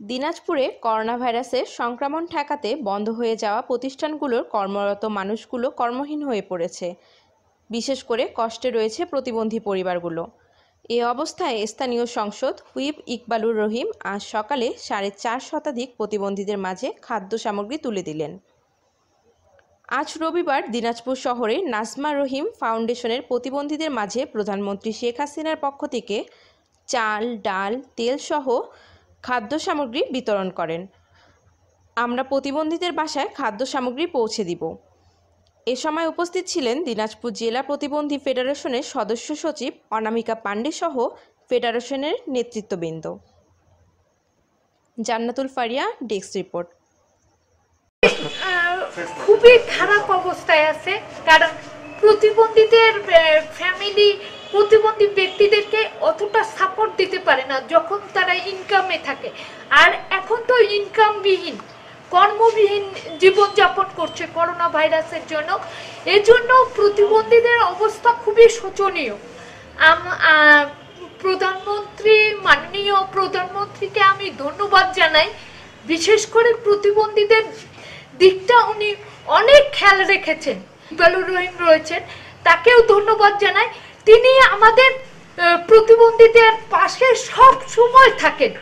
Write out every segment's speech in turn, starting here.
দিনাজপুরে করোনা ভাইরাসের সংক্রমণ ঠেকাতে বন্ধ হয়ে যাওয়া প্রতিষ্ঠানগুলোর কর্মরত মানুষগুলো কর্মহীন হয়ে পড়েছে। বিশেষ করে কষ্টে রয়েছে প্রতিবন্ধী পরিবারগুলো। এ অবস্থায় স্থানীয় সংসদ হুইপ ইকবালুর রহিম আজ সকালে সাড়ে চার শতাধিক প্রতিবন্ধীদের মাঝে খাদ্য সামগ্রী তুলে দিলেন। আজ রবিবার দিনাজপুর শহরে নাজমা রহিম ফাউন্ডেশনের প্রতিবন্ধীদের মাঝে প্রধানমন্ত্রী শেখ হাসিনার পক্ষ থেকে চাল, ডাল তেলসহ খাদ্য সামগ্রী বিতরণ করেন। আমরা প্রতিবন্ধীদের বাসায় খাদ্য সামগ্রী পৌঁছে দিব। এ সময় উপস্থিত ছিলেন দিনাজপুর জেলা প্রতিবন্ধী ফেডারেশনের সদস্য সচিব অনামিকা পাণ্ডে সহ ফেডারেশনের নেতৃত্ববৃন্দ। Jannatul Faria, desk report. খুবই খারাপ অবস্থায় আছে, কারণ প্রতিবন্ধীদের ফ্যামিলি প্রতিবন্ধী ব্যক্তিদেরকে অতটা সাপোর্ট দিতে পারে না যখন তারা ইনকামে থাকে। আর এখন তো ইনকামবিহীন কর্মবিহীন জীবনযাপন করছে করোনা ভাইরাসের জন্য। এজন্য প্রতিবন্ধীদের অবস্থা খুবই শোচনীয়। প্রধানমন্ত্রী, মাননীয় প্রধানমন্ত্রীকে আমি ধন্যবাদ জানাই। বিশেষ করে প্রতিবন্ধীদের দিকটা উনি অনেক খেয়াল রেখেছেন। ইকবালুর রহিম রয়েছেন। তাকেও ধন্যবাদ জানাই। তিনি আমাদের প্রতিবন্ধীদের পাশে সব সময় থাকেন।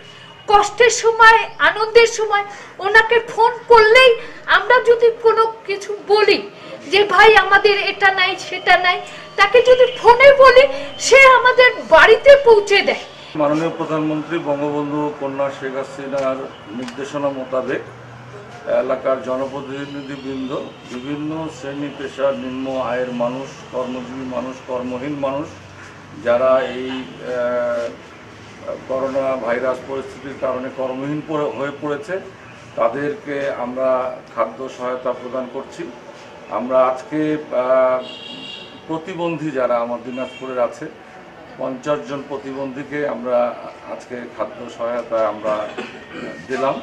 কষ্টের সময়, আনন্দের সময়। ওনাকে ফোন করলেই আমরা যদি কোনো কিছু বলি যে, ভাই, আমাদের এটা নাই, সেটা নাই। তাকে যদি ফোনে বলি, সে আমাদের বাড়িতে পৌঁছে দেয়। মাননীয় প্রধানমন্ত্রী, বঙ্গবন্ধু কন্যা শেখ হাসিনার নির্দেশনা মোতাবেক এলাকার জনপ্রতিনিধিবৃন্দ, বিভিন্ন শ্রেণি পেশার নিম্ন আয়ের মানুষ, কর্মজীবী মানুষ, কর্মহীন মানুষ, যারা এই করোনা ভাইরাস পরিস্থিতির কারণে কর্মহীন হয়ে পড়েছে, তাদেরকে আমরা খাদ্য সহায়তা প্রদান করছি। আমরা আজকে প্রতিবন্ধী যারা আমার দিনাজপুরের আছে, পঞ্চাশ জন প্রতিবন্ধীকে আমরা আজকে খাদ্য সহায়তা আমরা দিলাম।